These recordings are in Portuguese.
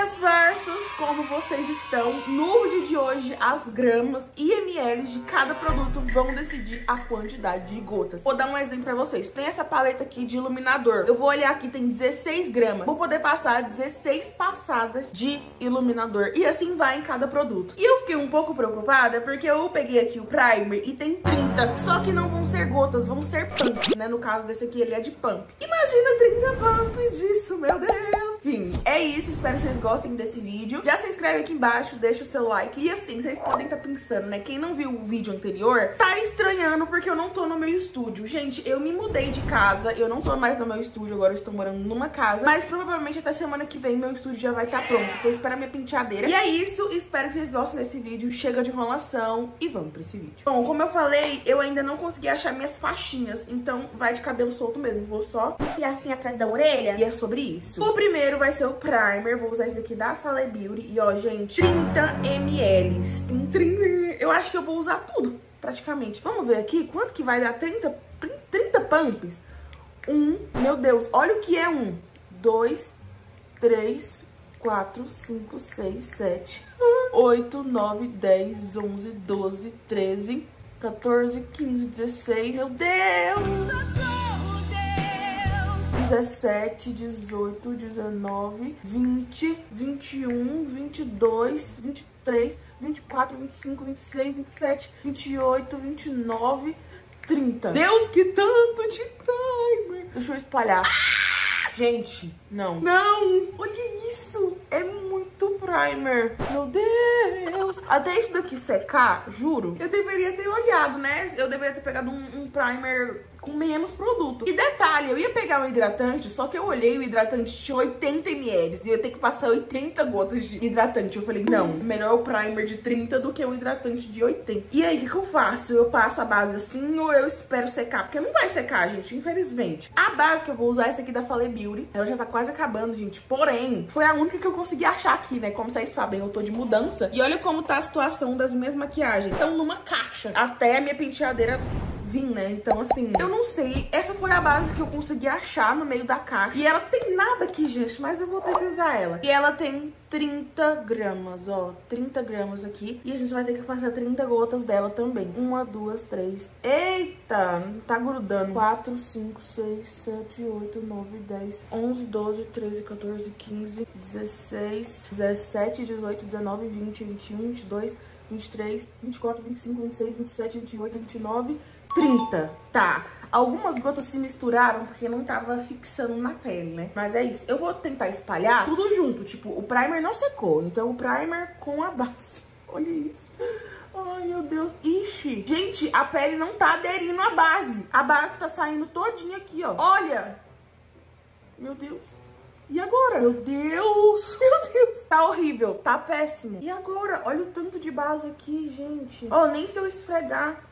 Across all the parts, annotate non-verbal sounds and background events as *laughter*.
minhas como vocês estão? No vídeo de hoje, as gramas e ml de cada produto vão decidir a quantidade de gotas. Vou dar um exemplo pra vocês. Tem essa paleta aqui de iluminador. Eu vou olhar aqui, tem 16 gramas. Vou poder passar 16 passadas de iluminador. E assim vai em cada produto. E eu fiquei um pouco preocupada porque eu peguei aqui o primer e tem 30. Só que não vão ser gotas, vão ser pumps, né? No caso desse aqui, ele é de pump. Imagina 30 pumps disso, meu Deus! Enfim, é isso. Espero que vocês gostem desse vídeo. Já se inscreve aqui embaixo, deixa o seu like. E assim, vocês podem estar tá pensando, né? Quem não viu o vídeo anterior, tá estranhando porque eu não tô no meu estúdio. Gente, eu me mudei de casa. Eu não tô mais no meu estúdio, agora eu estou morando numa casa. Mas provavelmente até semana que vem meu estúdio já vai estar tá pronto. Tô esperando minha penteadeira. E é isso. Espero que vocês gostem desse vídeo. Chega de enrolação e vamos pra esse vídeo. Bom, como eu falei, eu ainda não consegui achar minhas faixinhas. Então vai de cabelo solto mesmo. Vou só enfiar assim atrás da orelha. E é sobre isso. O primeiro primeiro vai ser o primer, vou usar esse daqui da Fale Beauty. E ó, gente, 30 ml. Tem 30 Eu acho que eu vou usar tudo, praticamente. Vamos ver aqui quanto que vai dar 30, 30 pumps. Um, meu Deus, olha o que é um. Dois, três, quatro, cinco, seis, sete, oito, nove, dez, onze, doze, treze, 14, 15, 16. Meu Deus! 17, 18, 19, 20, 21, 22, 23, 24, 25, 26, 27, 28, 29, 30. Deus, que tanto de primer! Deixa eu espalhar. Ah, gente, não. Não! Olha isso! Primer. Meu Deus! Até isso daqui secar, juro, eu deveria ter olhado, né? Eu deveria ter pegado um, um primer com menos produto. E detalhe, eu ia pegar um hidratante, só que eu olhei o hidratante tinha 80 ml e eu ia ter que passar 80 gotas de hidratante. Eu falei, não, melhor o primer de 30 do que o hidratante de 80. E aí, o que, que eu faço? Eu passo a base assim ou eu espero secar? Porque não vai secar, gente, infelizmente. A base que eu vou usar é essa aqui da Fale Beauty. Ela já tá quase acabando, gente. Porém, foi a única que eu consegui achar aqui, né? Como vocês sabem, eu tô de mudança. E olha como tá a situação das minhas maquiagens. Estão numa caixa. Até a minha penteadeira vir, né? Então, assim, eu não sei. Essa foi a base que eu consegui achar no meio da caixa. E ela tem nada aqui, gente, mas eu vou ter que usar ela. E ela tem 30 gramas, ó. 30 gramas aqui. E a gente vai ter que passar 30 gotas dela também. Uma, duas, três. Eita! Tá grudando. 4, 5, 6, 7, 8, 9, 10, 11, 12, 13, 14, 15, 16, 17, 18, 19, 20, 21, 22, 23, 24, 25, 26, 27, 28, 29... 30, tá. Algumas gotas se misturaram porque não tava fixando na pele, né? Mas é isso. Eu vou tentar espalhar tudo junto. Tipo, o primer não secou. Então, o primer com a base. *laughs* Olha isso. Ai, meu Deus. Ixi. Gente, a pele não tá aderindo à base. A base tá saindo todinha aqui, ó. Olha. Meu Deus. E agora? Meu Deus. *laughs* Meu Deus. Tá horrível. Tá péssimo. E agora? Olha o tanto de base aqui, gente. Ó, nem se eu esfregar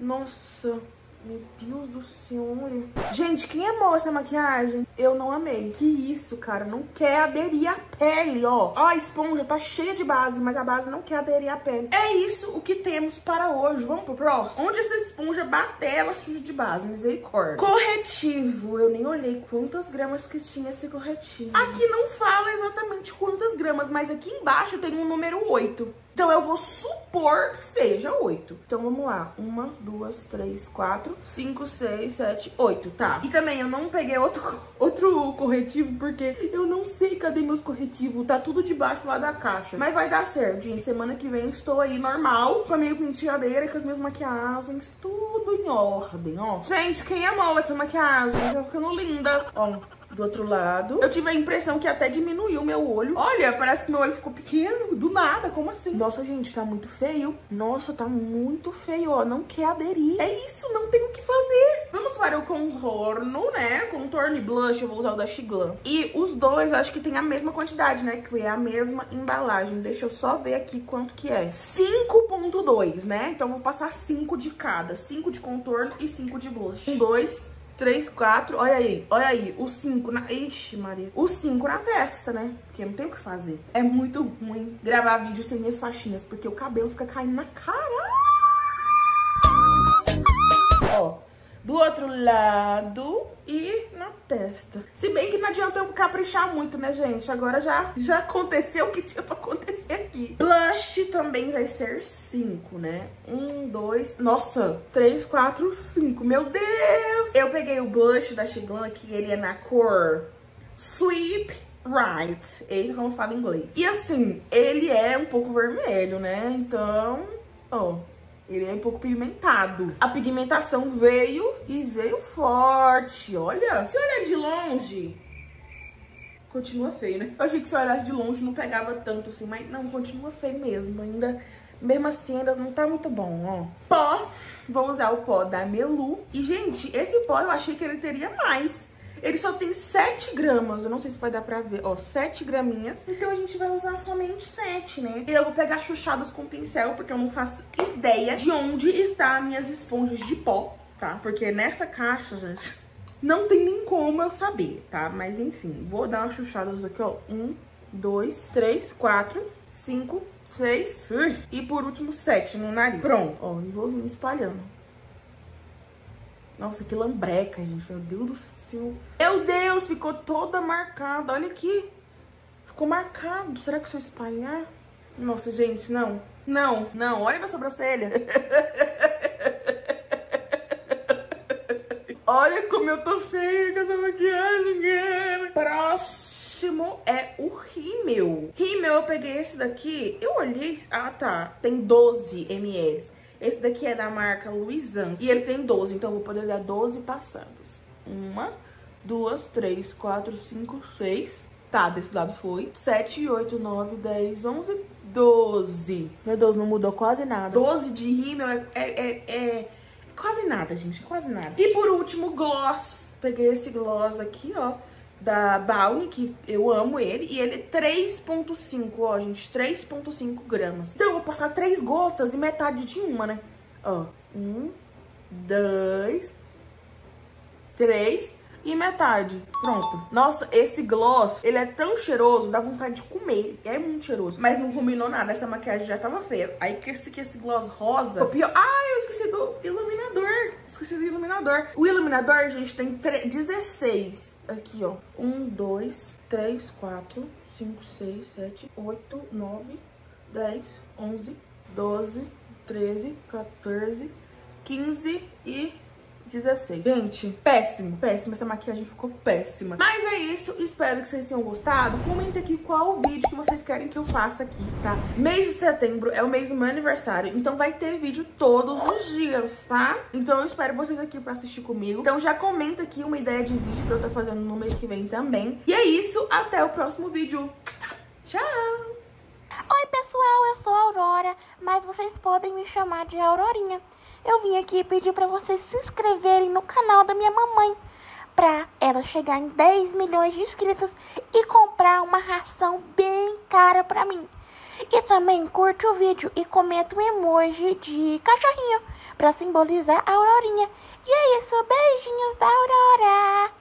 nossa, meu Deus do olha. Gente, quem amou essa maquiagem? Eu não amei. Que isso, cara, não quer aderir à pele, ó. Ó, a esponja tá cheia de base, mas a base não quer aderir à pele. É isso o que temos para hoje. Vamos pro próximo? Onde essa esponja bater, ela suja de base, misericórdia. Corretivo. Eu nem olhei quantas gramas que tinha esse corretivo. Aqui não fala exatamente quantas gramas, mas aqui embaixo tem um número 8. Então, eu vou supor que seja oito. Então, vamos lá. Uma, duas, três, quatro, cinco, seis, sete, oito, tá? E também, eu não peguei outro, *laughs* outro corretivo, porque eu não sei cadê meus corretivos. Tá tudo debaixo lá da caixa. Mas vai dar certo, gente. Semana que vem estou aí normal, com a minha penteadeira com as minhas maquiagens, tudo em ordem, ó. Gente, quem amou essa maquiagem? Já ficando linda. Ó, do outro lado. Eu tive a impressão que até diminuiu meu olho. Olha, parece que meu olho ficou pequeno, do nada, como assim? Nossa, gente, tá muito feio. Nossa, tá muito feio, ó, não quer aderir. É isso, não tem o que fazer. Vamos para o contorno, né? Contorno e blush, eu vou usar o da Xiglan. E os dois, acho que tem a mesma quantidade, né? Que é a mesma embalagem. Deixa eu só ver aqui quanto que é. 5.2, né? Então, eu vou passar 5 de cada. 5 de contorno e 5 de blush. Um, dois, três, quatro, olha aí, olha aí, o cinco na... Ixi, Maria. O cinco na testa, né? Porque não tem o que fazer. É muito ruim gravar vídeo sem minhas faixinhas, porque o cabelo fica caindo na cara. Ó, do outro lado e na testa. Se bem que não adianta eu caprichar muito, né, gente? Agora já, já aconteceu o que tinha pra acontecer aqui. Blush também vai ser cinco, né? Um, dois... Nossa! Três, quatro, cinco. Meu Deus! Eu peguei o blush da Chiglan, que ele é na cor Sweep Right. Ele como fala inglês. E assim, ele é um pouco vermelho, né? Então, ó... Ele é um pouco pigmentado. A pigmentação veio e veio forte. Olha, se olhar de longe, continua feio, né? Eu achei que se olhar de longe não pegava tanto assim, mas não, continua feio mesmo. Ainda, mesmo assim, ainda não tá muito bom, ó. Pó, vou usar o pó da Melu. E, gente, esse pó eu achei que ele teria mais. Ele só tem 7 gramas, eu não sei se vai dar pra ver, ó, 7 graminhas. Então a gente vai usar somente 7, né? E eu vou pegar chuchadas com pincel, porque eu não faço ideia de onde está minhas esponjas de pó, tá? Porque nessa caixa, gente, não tem nem como eu saber, tá? Mas enfim, vou dar umas chuchadas aqui, ó. Um, dois, três, quatro, cinco, seis, e por último, sete no nariz. Pronto, ó, e vou vir espalhando. Nossa, que lambreca, gente. Meu Deus do céu. Meu Deus, ficou toda marcada. Olha aqui. Ficou marcado. Será que se eu espalhar? Nossa, gente, não. Não, não. Olha minha sobrancelha. *laughs* Olha como eu tô feia com essa maquiagem. Próximo é o rímel. Rímel, eu peguei esse daqui. Eu olhei... Ah, tá. Tem 12 ml. Esse daqui é da marca Luizans. E ele tem 12, então eu vou poder dar 12 passadas. Uma, duas, três, quatro, cinco, seis. Tá, desse lado foi. 7, 8, 9, 10, 11, 12. Meu Deus, não mudou quase nada. 12 de rímel é, é, é, é quase nada, gente. Quase nada. E por último, gloss. Peguei esse gloss aqui, ó da Bounty, que eu amo ele, e ele é 3.5, ó, gente, 3.5 gramas. Então eu vou passar três gotas e metade de uma, né? Ó, um, dois, três e metade. Pronto. Nossa, esse gloss, ele é tão cheiroso, dá vontade de comer. É muito cheiroso. Mas não combinou nada, essa maquiagem já tava feia. Aí que esse, que esse gloss rosa... O pior... Ah, eu esqueci do iluminador. Iluminador. O iluminador, gente, tem 16 aqui, ó. Um, dois, três, quatro, cinco, seis, sete, oito, nove, dez, onze, doze, treze, 14, 15 e 16. Gente, péssimo, péssimo. Essa maquiagem ficou péssima. Mas é isso. Espero que vocês tenham gostado. Comenta aqui qual o vídeo que vocês querem que eu faça aqui, tá? Mês de setembro é o mês do meu aniversário. Então vai ter vídeo todos os dias, tá? Então eu espero vocês aqui pra assistir comigo. Então já comenta aqui uma ideia de vídeo pra eu estar tá fazendo no mês que vem também. E é isso. Até o próximo vídeo. Tchau! Oi, pessoal. Eu sou a Aurora, mas vocês podem me chamar de Aurorinha eu vim aqui pedir para vocês se inscreverem no canal da minha mamãe, para ela chegar em 10 milhões de inscritos e comprar uma ração bem cara para mim. E também curte o vídeo e comenta um emoji de cachorrinho para simbolizar a Aurorinha. E é isso, beijinhos da Aurora!